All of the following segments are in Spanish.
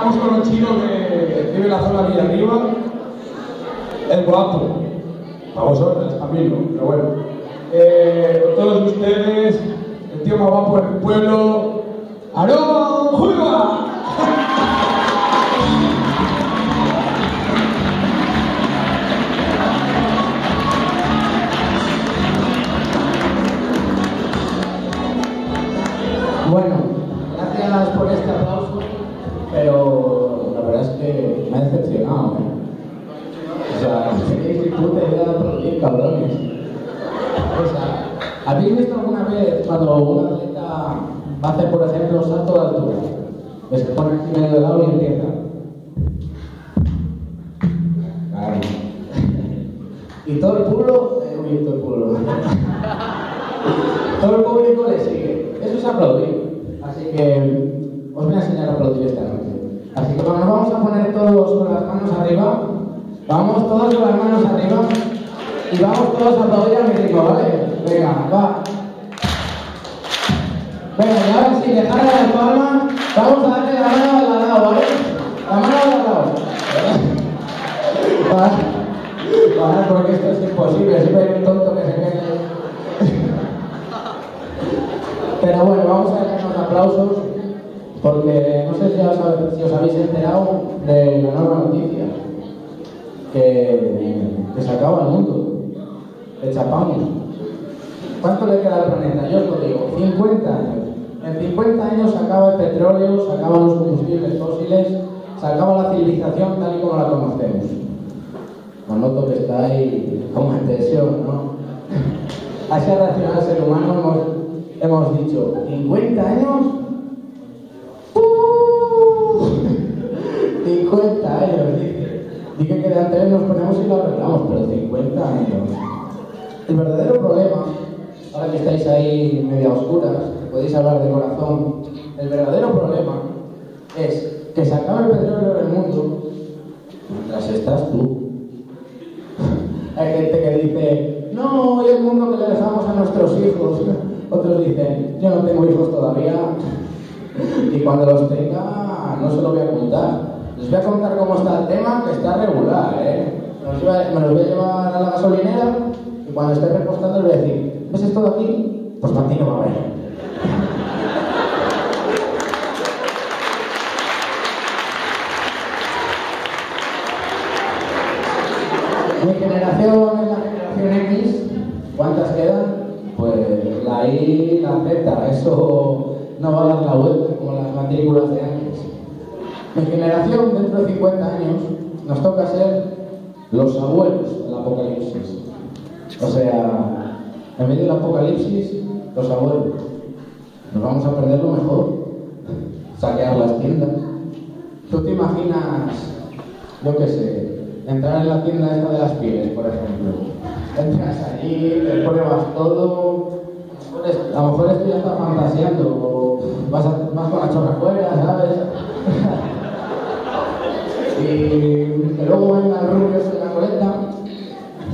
vamos con un chico que vive en la zona de arriba. Es guapo. A vosotros también, ¿no? Pero bueno. Eh, todos ustedes, el tío más guapo del pueblo, Aarón Juiva. Ni puta idea de aplaudir, cabrones. O sea, ¿habéis visto alguna vez cuando un atleta va a hacer, por ejemplo, salto de altura? Que pone aquí medio de lado y empieza. Claro. Y todo el público, eh, todo el público. todo el público le sigue. Eso es aplaudir. Así que os voy a enseñar a aplaudir esta noche. Así que bueno, nos vamos a poner todos con las manos arriba. Vamos todos con las manos arriba. Y vamos todos a aplaudir a mi ritmo, ¿vale? Venga, va. Venga, y ahora sí, dejar las palmas. Vamos a darle la mano al lado, ¿vale? La mano al lado. Vale. Vale, porque esto es imposible. Siempre hay un tonto que se quede. Pero bueno, vamos a darle unos aplausos porque no sé si os, si os habéis enterado de la nueva noticia que, que se acaba el mundo, que chapamos. ¿Cuánto le queda al planeta? Yo os lo digo, 50 años. En 50 años se acaba el petróleo, se acaban los combustibles fósiles, se acaba la civilización tal y como la conocemos. Os noto que está ahí como en tensión, ¿no? Así ha reaccionado el ser humano, hemos hemos dicho 50 años. ¡Uh! 50 años, dice. Dije que de antes nos ponemos y lo arreglamos, pero 50 años. El verdadero problema, ahora que estáis ahí media oscuras, podéis hablar de corazón, el verdadero problema es que se acaba el petróleo en el mundo mientras estás tú. Hay gente que dice, no, hoy el mundo que le dejamos a nuestros hijos. Otros dicen, yo no tengo hijos todavía y cuando los tenga no se lo voy a contar. Les voy a contar cómo está el tema, que está regular, ¿eh? Me los voy a llevar a la gasolinera cuando esté repostando les voy a decir, ¿ves esto de aquí? Pues para ti no va a haber. Mi generación es la generación X. ¿Cuántas quedan? Pues la I, la Z, eso no va a dar la vuelta como las matrículas de antes. Mi generación, dentro de 50 años, nos toca ser los abuelos del apocalipsis. O sea, en medio del apocalipsis, los abuelos. Nos vamos a perder lo mejor. Saquear las tiendas. ¿Tú te imaginas, yo qué sé, entrar en la tienda esta de las pieles, por ejemplo? Entras allí, te pruebas todo, a lo mejor esto ya está fantaseando, vas, a, vas con la chorra afuera, ¿sabes? y luego venga el rubio en la coleta,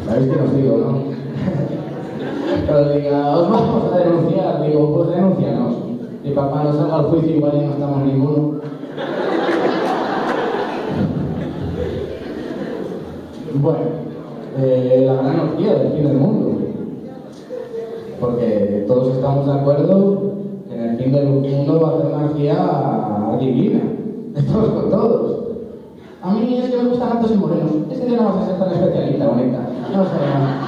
sabéis que os digo, ¿no? Os vamos a denunciar, digo, pues denúncianos. Y papá no salga al juicio, igual ya no estamos ninguno. Bueno, eh, la gran orgía del fin del mundo. Porque todos estamos de acuerdo que en el fin del mundo va a ser una orgía divina. Todos con todos. A mí es que me gustan altos y morenos. Este día no vas a ser tan especialista, bonita. No sé.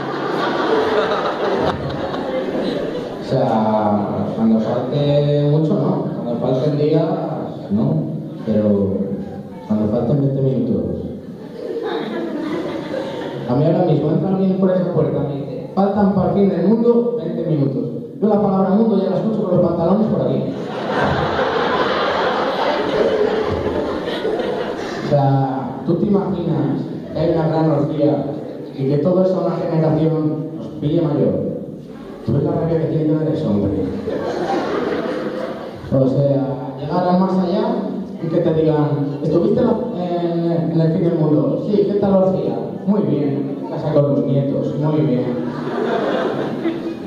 O sea, cuando falte mucho, no. Cuando falten días, no. Pero cuando falten 20 minutos. A mí ahora mismo entra alguien por esa puerta me dice, faltan para fin del mundo 20 minutos. Yo la palabra mundo ya la escucho con los pantalones por aquí. O sea, tú te imaginas que hay una gran orgía y que todo eso una generación nos pille mayor. Ves la rabia que tiene eres hombre. O sea, llegar al más allá y que te digan, ¿estuviste en, el fin del mundo? Sí, ¿qué tal orgía? Muy bien, casa con los nietos, muy bien.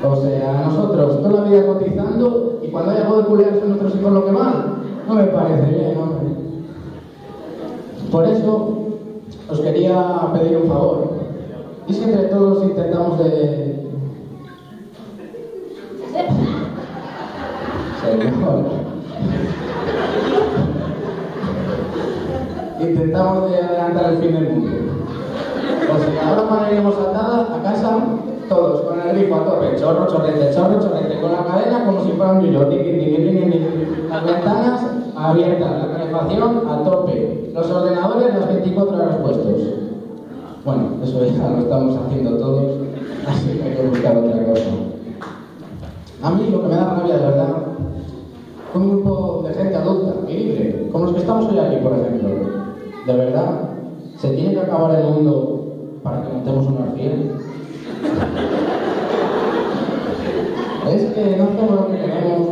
O sea, nosotros toda la vida cotizando y cuando haya poder culiarse nuestros hijos lo que van, no me parece bien, hombre. Por eso os quería pedir un favor. Y que entre todos intentamos de... Intentamos de adelantar el fin del mundo. O sea, ahora cuando iremos a, a casa, todos con el grifo a torre, chorro, chorrete, chorro, chorrete, con la cadena como si fuera un yo tiqui, tiqui, tiqui, tiqui. Las ventanas abiertas, la calefacción a tope, los ordenadores las 24 horas puestos. Bueno, eso ya lo estamos haciendo todos, así que hay que buscar otra cosa. A mí lo que me da rabia de verdad, un grupo de gente adulta y libre, como los que estamos hoy aquí, por ejemplo, de verdad, se tiene que acabar el mundo para que montemos una orgía. Es que no hacemos lo que queremos,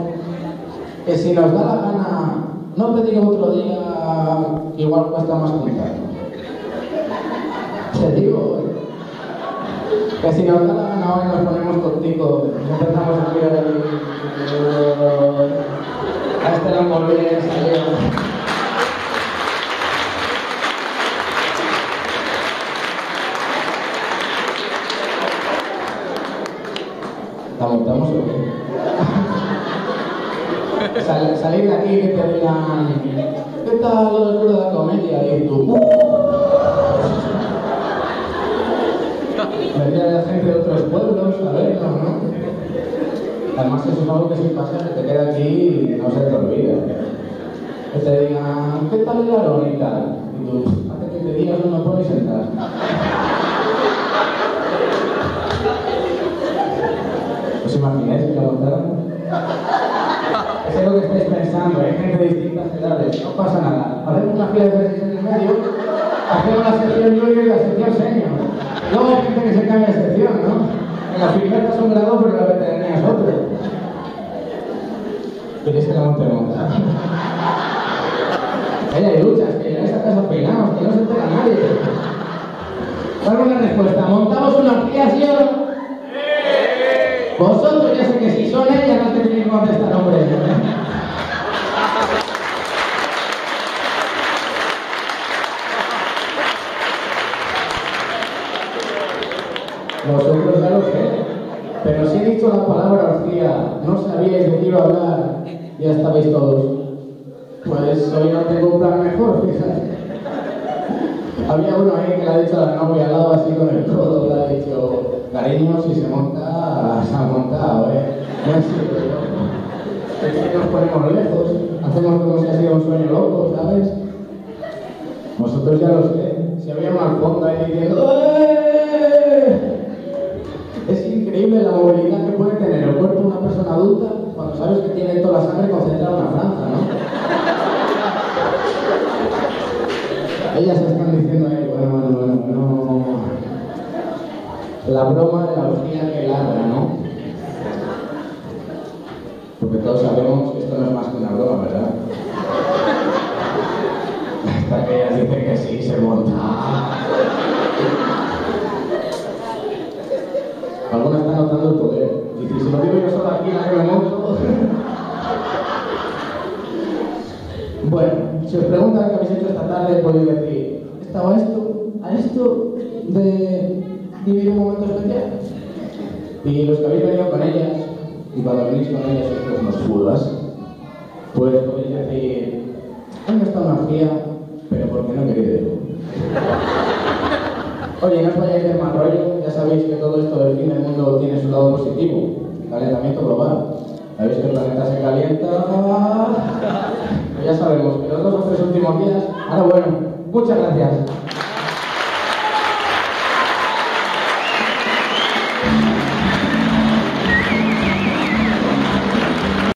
que si nos da la gana, no te digo otro día igual cuesta más juntarnos. Te digo, que si nos da la gana hoy nos ponemos contigo, empezamos a mirar ahí, a salió. ¿La montamos o qué? Sal- salir de aquí que te digan, ¿qué tal lo del de la comedia? Y tú, ¡uh! Vendría la gente de otros pueblos a verlo, ¿no? Además eso es algo que si pasa, que te queda aquí y no se te olvida. Que te digan, ¿qué tal el Aarón y tal? Y tú, hace 15 días no me puedes sentar. ¿Os imagináis que lo? Eso es lo que estáis pensando, hay gente de distintas edades, no pasa nada. Hacemos una fila de veces en el medio, hacemos la sección yo y la sección señor. Luego hay gente que se cambia de sección, ¿no? En la filiberta son grado, pero la veteranía es otro. ¿Quieres que la montemos? Ella hay luchas, que llegáis a casa peinados, que no se entera nadie. ¿Cuál es la respuesta? ¿Montamos una fila, sí? Vosotros ya sé que si son ellas no tenéis que contestar, hombre. Vosotros ya lo sé. Pero si he dicho la palabra orgía, no sabíais de qué iba a hablar, ya estabais todos. Pues hoy no tengo un plan mejor, fíjate. Había uno ahí que le ha dicho a la novia al lado así con el codo, le ha dicho, cariño, si se monta, se ha montado, ¿eh? No es cierto. Es que nos ponemos lejos, hacemos como si ha sido un sueño loco, ¿sabes? Vosotros ya lo sé, si había una alfombra ahí diciendo, Ellas están diciendo ahí, bueno, bueno, bueno, bueno. La broma de la orgía que ladra, ¿no? Porque todos sabemos que esto no es más que una broma, ¿verdad? Hasta que ellas dicen que sí, se monta. Algunas están notando el poder. Y si lo digo yo solo aquí, la que me monto. Bueno, si os preguntan qué habéis hecho esta tarde, podéis decir, ¿estaba esto? ¿A esto de vivir un momento especial? Y los que habéis venido con ellas, y cuando venís con ellas sois unos furras, pues podéis decir, han estado una fría, pero porque no he querido. Oye, no os vayáis de mal rollo, ya sabéis que todo esto del fin del mundo tiene su lado positivo, calentamiento global. Sabéis que el planeta se calienta. Pues ya sabemos, pero los dos o tres últimos días. Ahora bueno, muchas gracias.